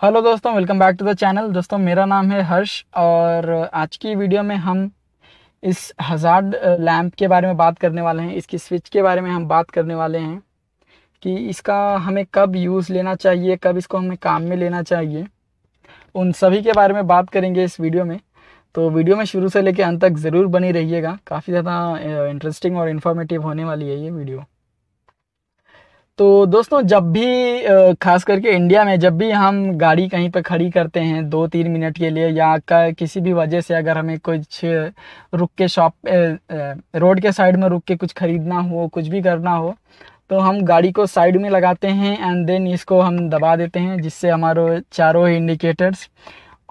Hello दोस्तों welcome back to the channel दोस्तों, मेरा नाम है हर्ष और आज की वीडियो में हम इस हज़ार्ड लैम्प के बारे में बात करने वाले हैं। इसकी स्विच के बारे में हम बात करने वाले हैं कि इसका हमें कब यूज़ लेना चाहिए, कब इसको हमें काम में लेना चाहिए। उन सभी के बारे में बात करेंगे इस वीडियो में। तो वीडियो में शुरू से लेकर अंत तक ज़रूर बनी रहिएगा। काफ़ी ज़्यादा इंटरेस्टिंग और इन्फॉर्मेटिव होने वाली है ये वीडियो तो दोस्तों, जब भी खास करके इंडिया में जब भी हम गाड़ी कहीं पर खड़ी करते हैं दो तीन मिनट के लिए या का, किसी भी वजह से अगर हमें कुछ रुक के शॉप रोड के साइड में रुक के कुछ ख़रीदना हो, कुछ भी करना हो तो हम गाड़ी को साइड में लगाते हैं एंड देन इसको हम दबा देते हैं जिससे हमारे चारों इंडिकेटर्स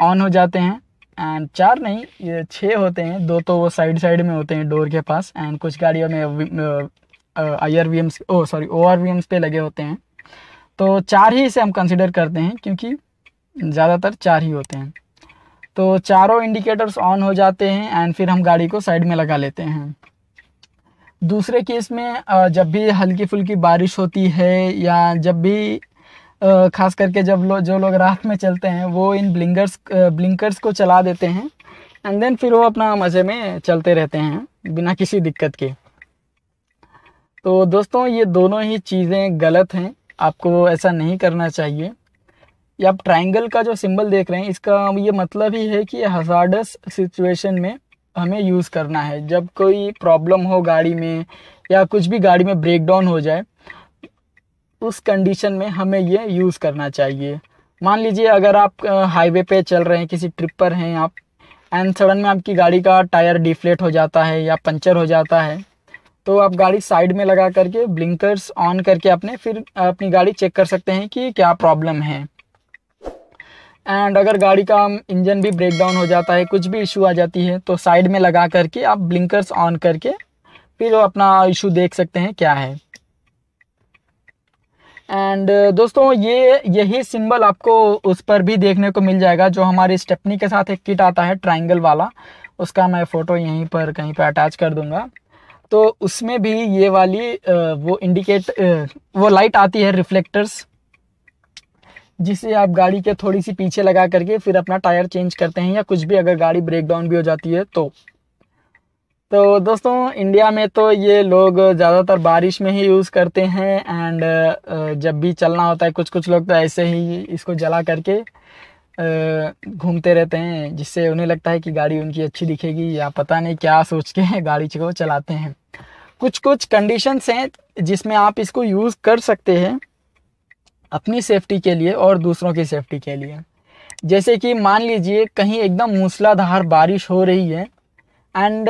ऑन हो जाते हैं। एंड चार नहीं, ये छः होते हैं, दो तो वो साइड साइड में होते हैं, डोर के पास। एंड कुछ गाड़ियों में I R V M's O sorry O R V M's पे लगे होते हैं। तो चार ही इसे हम कंसिडर करते हैं, क्योंकि ज़्यादातर चार ही होते हैं। तो चारों इंडिकेटर्स ऑन हो जाते हैं एंड फिर हम गाड़ी को साइड में लगा लेते हैं। दूसरे केस में जब भी हल्की फुल्की बारिश होती है, या जब भी खास करके जब लो जो लोग रात में चलते हैं, वो इन ब्लिंकर्स ब्लिंकर्स को चला देते हैं एंड देन फिर वो अपना मज़े में चलते रहते हैं, बिना किसी दिक्कत के। तो दोस्तों, ये दोनों ही चीज़ें गलत हैं। आपको ऐसा नहीं करना चाहिए। ये आप ट्राइंगल का जो सिंबल देख रहे हैं, इसका ये मतलब ही है कि हजार्डस सिचुएशन में हमें यूज़ करना है। जब कोई प्रॉब्लम हो गाड़ी में या कुछ भी गाड़ी में ब्रेक डाउन हो जाए, उस कंडीशन में हमें ये यूज़ करना चाहिए। मान लीजिए, अगर आप हाईवे पे चल रहे हैं, किसी ट्रिप पर हैं आप एंड सडन में आपकी गाड़ी का टायर डिफ्लेट हो जाता है या पंचर हो जाता है तो आप गाड़ी साइड में लगा करके ब्लिंकर्स ऑन करके अपने फिर अपनी गाड़ी चेक कर सकते हैं कि क्या प्रॉब्लम है। एंड अगर गाड़ी का इंजन भी ब्रेक डाउन हो जाता है, कुछ भी इशू आ जाती है तो साइड में लगा करके आप ब्लिंकर्स ऑन करके फिर अपना इशू देख सकते हैं क्या है। एंड दोस्तों, ये, यही सिंबल आपको उस पर भी देखने को मिल जाएगा, जो हमारी स्टेपनी के साथ एक किट आता है ट्राइंगल वाला। उसका मैं फ़ोटो यहीं पर कहीं पर अटैच कर दूँगा। तो उसमें भी ये वाली वो इंडिकेट वो लाइट आती है रिफ्लेक्टर्स जिसे आप गाड़ी के थोड़ी सी पीछे लगा करके फिर अपना टायर चेंज करते हैं या कुछ भी अगर गाड़ी ब्रेक डाउन भी हो जाती है तो। तो दोस्तों इंडिया में तो ये लोग ज़्यादातर बारिश में ही यूज़ करते हैं एंड जब भी चलना होता है कुछ कुछ लोग तो ऐसे ही इसको जला करके। घूमते रहते हैं, जिससे उन्हें लगता है कि गाड़ी उनकी अच्छी दिखेगी या पता नहीं क्या सोच के गाड़ी को चलाते हैं। कुछ कुछ कंडीशंस हैं जिसमें आप इसको यूज़ कर सकते हैं अपनी सेफ्टी के लिए और दूसरों की सेफ्टी के लिए। जैसे कि मान लीजिए कहीं एकदम मूसलाधार बारिश हो रही है एंड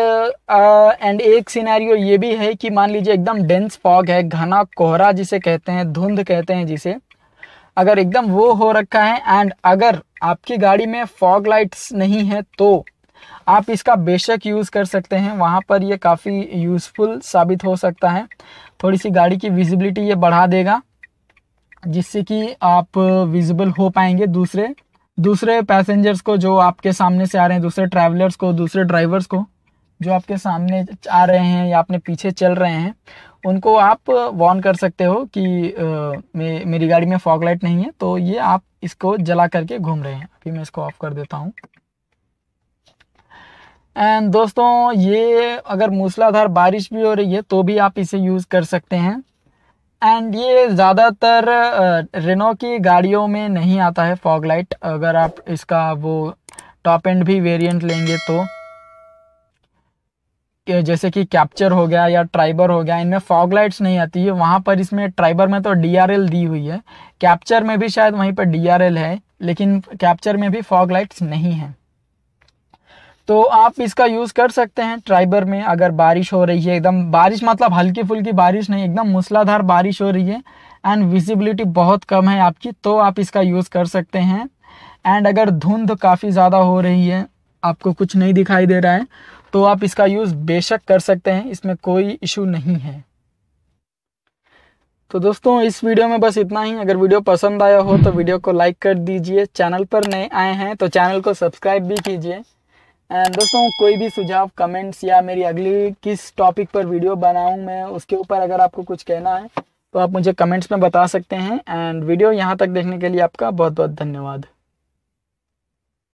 एंड एक सिनेरियो ये भी है कि मान लीजिए एकदम डेंस फॉग है, घना कोहरा जिसे कहते हैं, धुंध कहते हैं जिसे अगर एकदम वो हो रखा है एंड अगर आपकी गाड़ी में फॉग लाइट्स नहीं है तो आप इसका बेशक यूज़ कर सकते हैं। वहाँ पर ये काफ़ी यूज़फुल साबित हो सकता है। थोड़ी सी गाड़ी की विजिबिलिटी ये बढ़ा देगा, जिससे कि आप विजिबल हो पाएँगे दूसरे दूसरे पैसेंजर्स को जो आपके सामने से आ रहे हैं, दूसरे ट्रैवलर्स को, दूसरे ड्राइवर्स को, जो आपके सामने आ रहे हैं या अपने पीछे चल रहे हैं। उनको आप वॉर्न कर सकते हो कि मे, मेरी गाड़ी में फॉग लाइट नहीं है तो ये आप इसको जला करके घूम रहे हैं। अभी मैं इसको ऑफ़ कर देता हूँ। एंड दोस्तों ये अगर मूसलाधार बारिश भी हो रही है तो भी आप इसे यूज़ कर सकते हैं। एंड ये ज़्यादातर रेनो की गाड़ियों में नहीं आता है फॉग लाइट अगर आप इसका वो टॉप एंड भी वेरिएंट लेंगे तो। जैसे कि कैप्चर हो गया या ट्राइबर हो गया, इनमें फॉग लाइट्स नहीं आती है। वहाँ पर इसमें ट्राइबर में तो डीआरएल दी हुई है। कैप्चर में भी शायद वहीं पर डीआरएल है, लेकिन कैप्चर में भी फॉग लाइट्स नहीं है। तो आप इसका यूज़ कर सकते हैं ट्राइबर में, अगर बारिश हो रही है, एकदम बारिश मतलब हल्की फुल्की बारिश नहीं, एकदम मूसलाधार बारिश हो रही है एंड विजिबिलिटी बहुत कम है आपकी तो आप इसका यूज़ कर सकते हैं। एंड अगर धुंध काफ़ी ज़्यादा हो रही है, आपको कुछ नहीं दिखाई दे रहा है तो आप इसका यूज़ बेशक कर सकते हैं, इसमें कोई इशू नहीं है। तो दोस्तों, इस वीडियो में बस इतना ही। अगर वीडियो पसंद आया हो तो वीडियो को लाइक कर दीजिए। चैनल पर नए आए हैं तो चैनल को सब्सक्राइब भी कीजिए। एंड दोस्तों, कोई भी सुझाव कमेंट्स या मेरी अगली किस टॉपिक पर वीडियो बनाऊँ मैं, उसके ऊपर अगर आपको कुछ कहना है तो आप मुझे कमेंट्स में बता सकते हैं। एंड वीडियो यहाँ तक देखने के लिए आपका बहुत बहुत धन्यवाद।